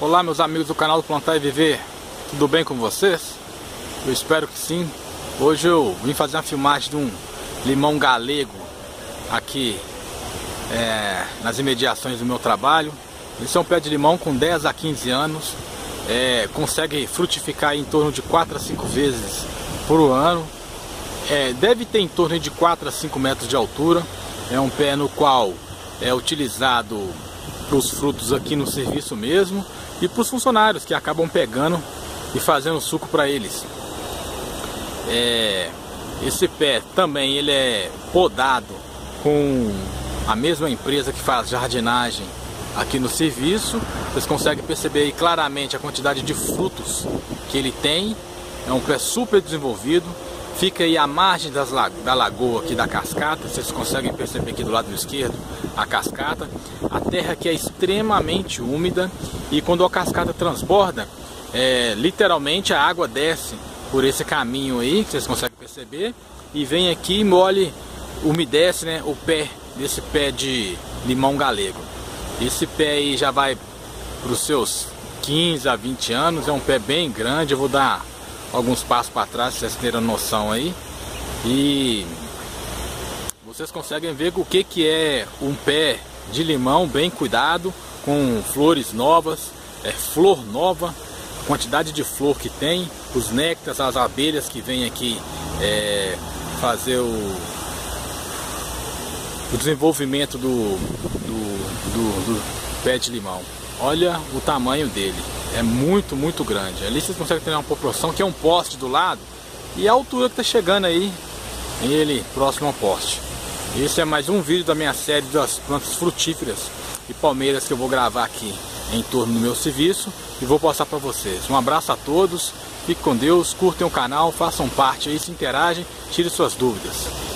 Olá meus amigos do canal do Plantar e Viver, tudo bem com vocês? Eu espero que sim. Hoje eu vim fazer uma filmagem de um limão galego aqui é, nas imediações do meu trabalho. Esse é um pé de limão com 10 a 15 anos, é, consegue frutificar em torno de 4 a 5 vezes por ano. É, deve ter em torno de 4 a 5 metros de altura. É um pé no qual é utilizado para os frutos aqui no serviço mesmo e para os funcionários que acabam pegando e fazendo suco para eles. É, esse pé também ele é podado com a mesma empresa que faz jardinagem aqui no serviço. Vocês conseguem perceber claramente a quantidade de frutos que ele tem. É um pé super desenvolvido. Fica aí à margem das, da lagoa aqui da cascata, vocês conseguem perceber aqui do lado esquerdo a cascata. A terra aqui é extremamente úmida e quando a cascata transborda, é, literalmente a água desce por esse caminho aí, que vocês conseguem perceber, e vem aqui e molhe, umedece né, o pé desse pé de limão galego. Esse pé aí já vai para os seus 15 a 20 anos, é um pé bem grande, eu vou dar alguns passos para trás, vocês terem noção aí. E vocês conseguem ver o que, que é um pé de limão bem cuidado, com flores novas, é flor nova, quantidade de flor que tem, os néctares, as abelhas que vêm aqui é, fazer o, o desenvolvimento do, do, do, do pé de limão. Olha o tamanho dele, é muito, muito grande. Ali vocês conseguem ter uma proporção que é um poste do lado e a altura que está chegando aí, ele próximo ao poste. Esse é mais um vídeo da minha série das plantas frutíferas e palmeiras que eu vou gravar aqui em torno do meu serviço e vou passar para vocês. Um abraço a todos, fique com Deus, curtem o canal, façam parte aí, se interagem, tirem suas dúvidas.